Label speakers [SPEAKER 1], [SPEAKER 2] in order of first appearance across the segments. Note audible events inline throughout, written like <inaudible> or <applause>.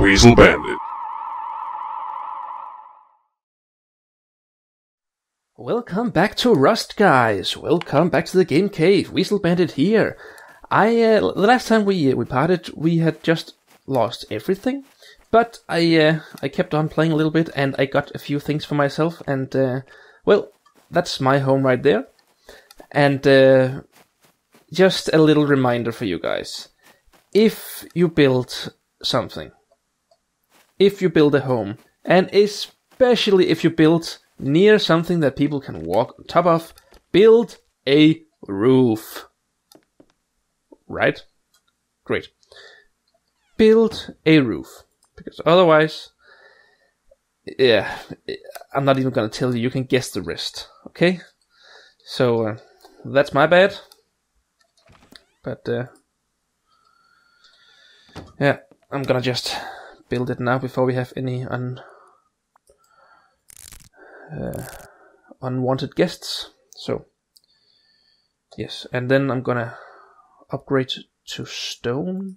[SPEAKER 1] Weasel Bandit.
[SPEAKER 2] Welcome back to Rust, guys. Welcome back to the game cave. Weasel Bandit here. I uh, the last time we uh, we parted, we had just lost everything, but I uh, I kept on playing a little bit, and I got a few things for myself, and uh, well, that's my home right there. And uh, just a little reminder for you guys: if you build something, if you build a home, and especially if you build near something that people can walk on top of, build a roof. Right? Great. Build a roof. Because otherwise, yeah, I'm not even gonna tell you, you can guess the rest. Okay? So, uh, that's my bad. But, uh, yeah, I'm gonna just build it now before we have any un uh, unwanted guests. So, yes, and then I'm gonna upgrade to stone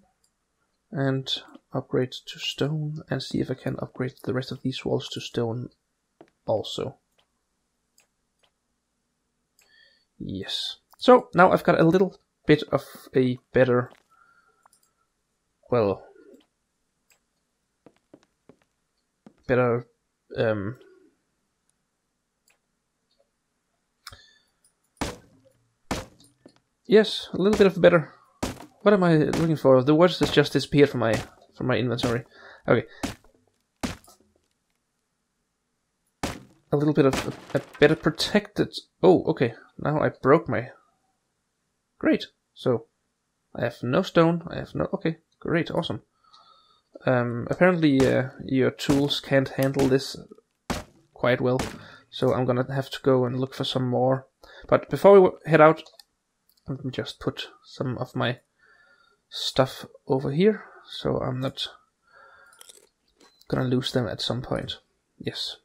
[SPEAKER 2] and upgrade to stone and see if I can upgrade the rest of these walls to stone also. Yes. So now I've got a little bit of a better, well, better um, Yes, a little bit of better. What am I looking for? The words has just disappeared from my from my inventory. Okay. A little bit of a, a better protected. Oh, okay. Now I broke my. Great. So I have no stone. I have no. Okay, great, awesome. Um, apparently uh, your tools can't handle this quite well, so I'm gonna have to go and look for some more. But before we head out, let me just put some of my stuff over here so I'm not gonna lose them at some point. Yes.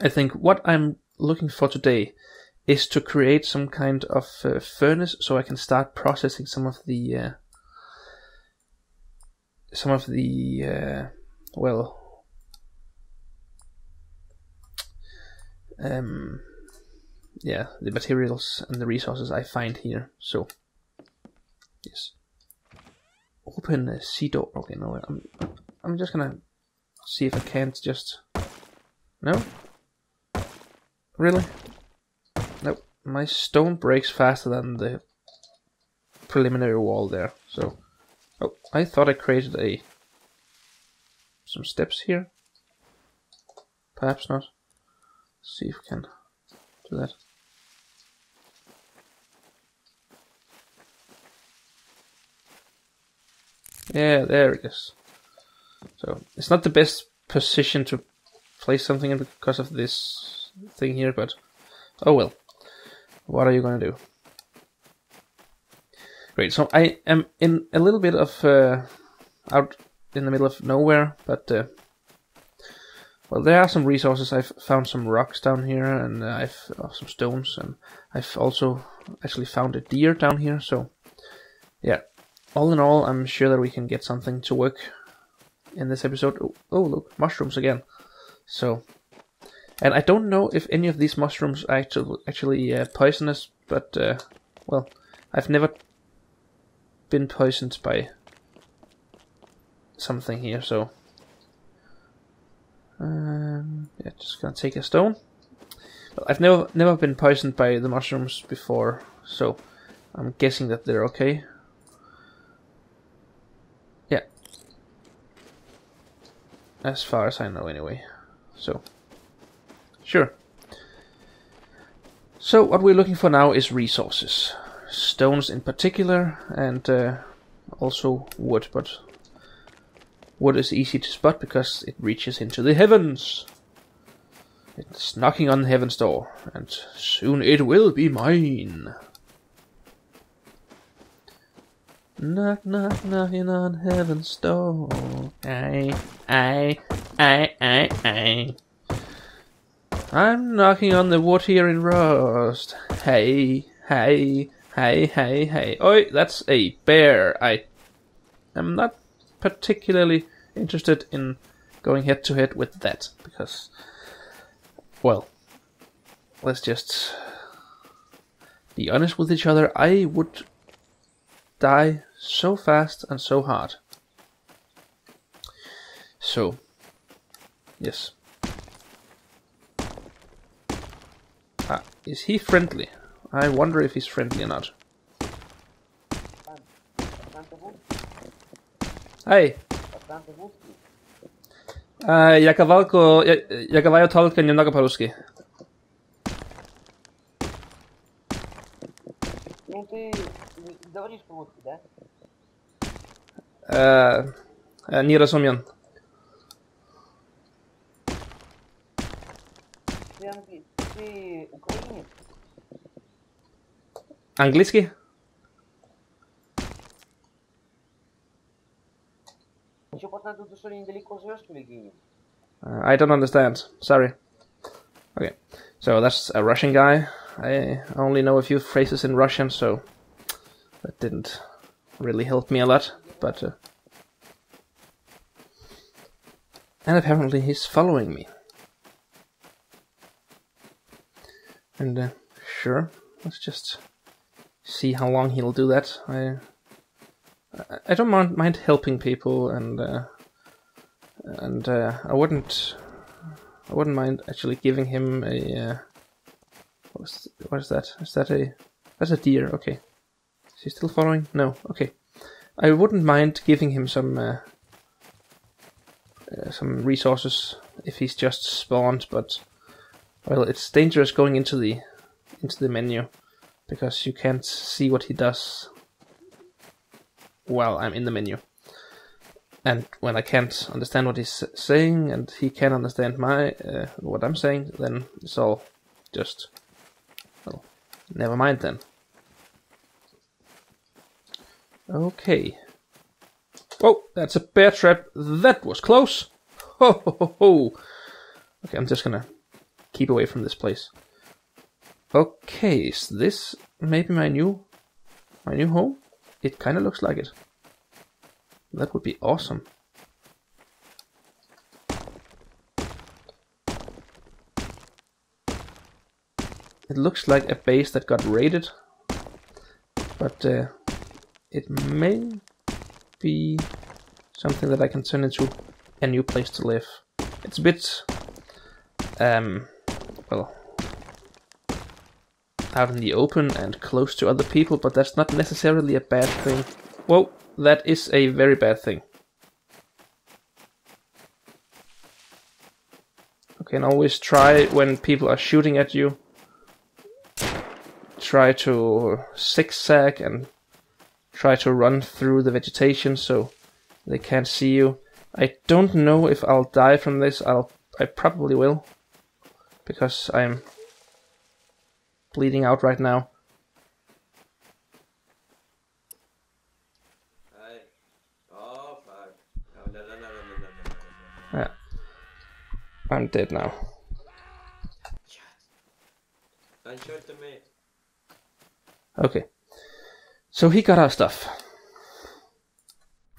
[SPEAKER 2] I think what I'm looking for today is to create some kind of uh, furnace so I can start processing some of the uh, some of the uh, well um yeah, the materials and the resources I find here. So, yes. Open a sea door. Okay, no, I'm, I'm just gonna see if I can't just. No? Really? Nope. My stone breaks faster than the preliminary wall there. So, oh, I thought I created a some steps here. Perhaps not. Let's see if we can do that. Yeah, there it is. So it's not the best position to place something in because of this thing here, but oh well. What are you gonna do? Great. So I am in a little bit of uh, out in the middle of nowhere, but uh, well, there are some resources. I've found some rocks down here, and uh, I've uh, some stones, and I've also actually found a deer down here. So yeah, all in all, I'm sure that we can get something to work in this episode. Oh, oh look, mushrooms again. So, and I don't know if any of these mushrooms are actually, actually uh, poisonous, but, uh, well, I've never been poisoned by something here, so... Um, yeah, just gonna take a stone. Well, I've never never been poisoned by the mushrooms before, so I'm guessing that they're okay. Yeah. As far as I know, anyway. So, sure. So, what we're looking for now is resources. Stones in particular, and uh, also wood, but wood is easy to spot because it reaches into the heavens. It's knocking on heaven's door, and soon it will be mine. Knock, knock, knocking on heaven's door. Aye, aye, aye, aye, aye. I'm knocking on the wood here in Rust. Hey, hey, hey, hey, hey. Oi, that's a bear. I am not particularly interested in going head to head with that because, well, let's just be honest with each other. I would die so fast and so hard. So, yes. Ah, is he friendly? I wonder if he's friendly or not. Ej! E, ja kawałko, ja, ja kawałek tylko немного по-русски.
[SPEAKER 1] Ну ты не- говоришь по-русски, да?
[SPEAKER 2] E, e, nie rozumiem.
[SPEAKER 1] Ты, англи... ты украинец?
[SPEAKER 2] Angielski?
[SPEAKER 1] Еще пока тут что ли недалеко живешь, что ли, где-нибудь?
[SPEAKER 2] Uh, I don't understand. Sorry. Okay, so that's a Russian guy. I only know a few phrases in Russian, so that didn't really help me a lot. But uh, and apparently he's following me. And uh, sure, let's just see how long he'll do that. I I- don't mind, mind helping people and. Uh, and uh, I wouldn't I wouldn't mind actually giving him a uh, what is what is that? Is that a that's a deer? Okay, is he still following? No. Okay, I wouldn't mind giving him some uh, uh, some resources if he's just spawned, but well, it's dangerous going into the into the menu because you can't see what he does while I'm in the menu and when I can't understand what he's saying and he can't understand my uh, what I'm saying, then it's all just well, never mind then. Okay. Oh, that's a bear trap. That was close. Ho ho ho ho. Okay, I'm just gonna keep away from this place. Okay, is this maybe my new my new home? It kind of looks like it. That would be awesome. It looks like a base that got raided, but uh, it may be something that I can turn into a new place to live. It's a bit, um, well, out in the open and close to other people, but that's not necessarily a bad thing. Whoa, that is a very bad thing. Okay, and always try when people are shooting at you. Try to zigzag and try to run through the vegetation so they can't see you. I don't know if I'll die from this. I'll I probably will because I'm bleeding out right now. Yeah. I'm dead now. Okay. So he got our stuff.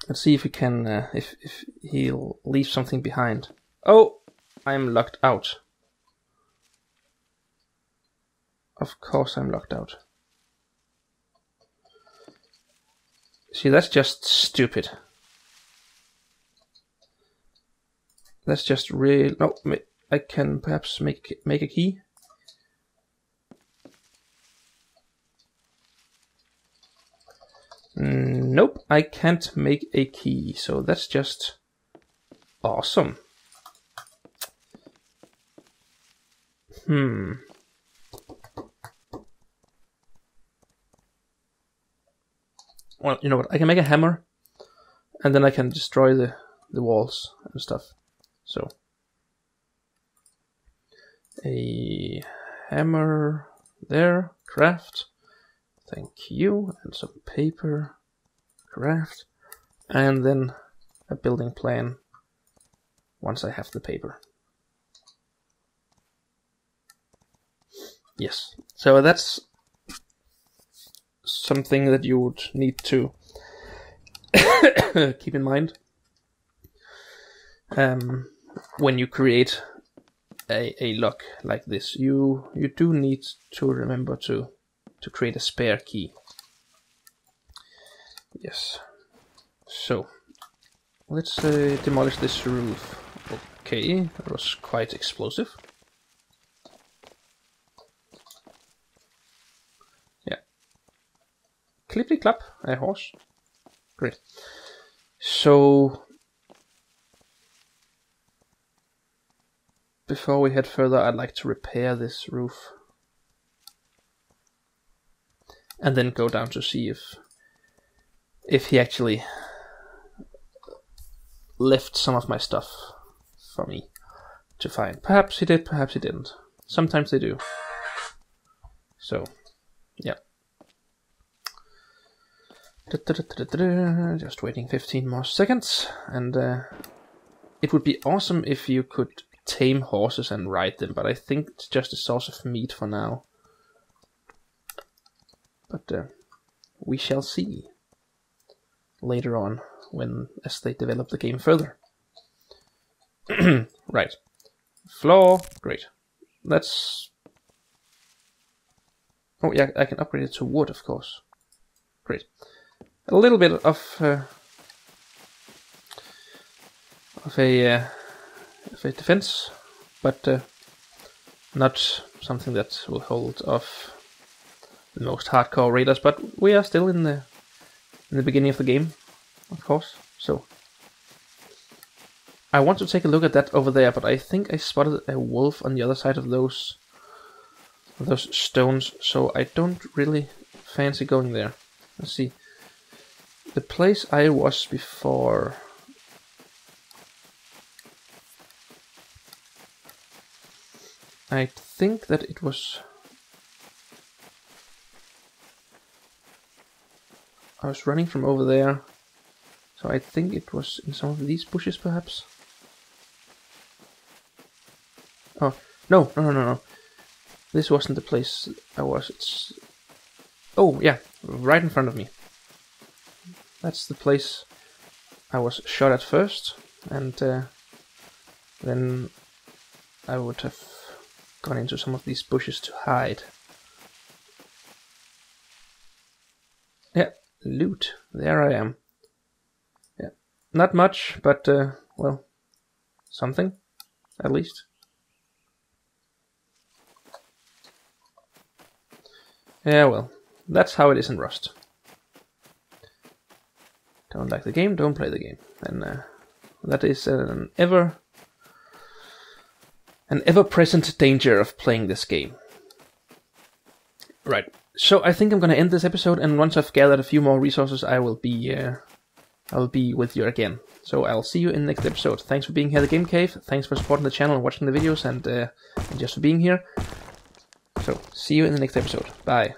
[SPEAKER 2] Let's see if we can, uh, if, if he'll leave something behind. Oh, I'm locked out. Of course I'm locked out. See, that's just stupid. That's just real. No, I can perhaps make make a key. Nope, I can't make a key, so that's just awesome. Hmm. Well, you know what? I can make a hammer, and then I can destroy the, the walls and stuff. So, a hammer there, craft. Thank you. And some paper. Craft. And then a building plan once I have the paper. Yes. So that's something that you would need to <coughs> keep in mind um, when you create a, a lock like this, you you do need to remember to to create a spare key. Yes. So let's uh, demolish this roof. Okay, that was quite explosive. Clippy clap, a horse. Great. So before we head further, I'd like to repair this roof. And then go down to see if if he actually left some of my stuff for me to find. Perhaps he did, perhaps he didn't. Sometimes they do. So, yeah. Just waiting 15 more seconds, and uh, it would be awesome if you could tame horses and ride them, but I think it's just a source of meat for now. But uh, we shall see later on when as they develop the game further. right. Floor, great. Let's Oh yeah, I can upgrade it to wood, of course. Great. A little bit of uh, of a uh, of a defense, but uh, not something that will hold off the most hardcore raiders. But we are still in the in the beginning of the game, of course. So I want to take a look at that over there, but I think I spotted a wolf on the other side of those those stones, so I don't really fancy going there. Let's see. The place I was before. I think that it was. I was running from over there, so I think it was in some of these bushes, perhaps. Oh no no no no no! This wasn't the place I was. It's oh yeah, right in front of me. That's the place I was shot at first, and uh, then I would have gone into some of these bushes to hide. Yeah, loot. There I am. Yeah, not much, but uh, well, something, at least. Yeah, well, that's how it is in Rust. Don't like the game, don't play the game. And uh, that is an ever an ever-present danger of playing this game. Right. So I think I'm going to end this episode, and once I've gathered a few more resources, I will be uh, I will be with you again. So I'll see you in the next episode. Thanks for being here, the Game Cave. Thanks for supporting the channel and watching the videos, and, uh, and just for being here. So see you in the next episode. Bye.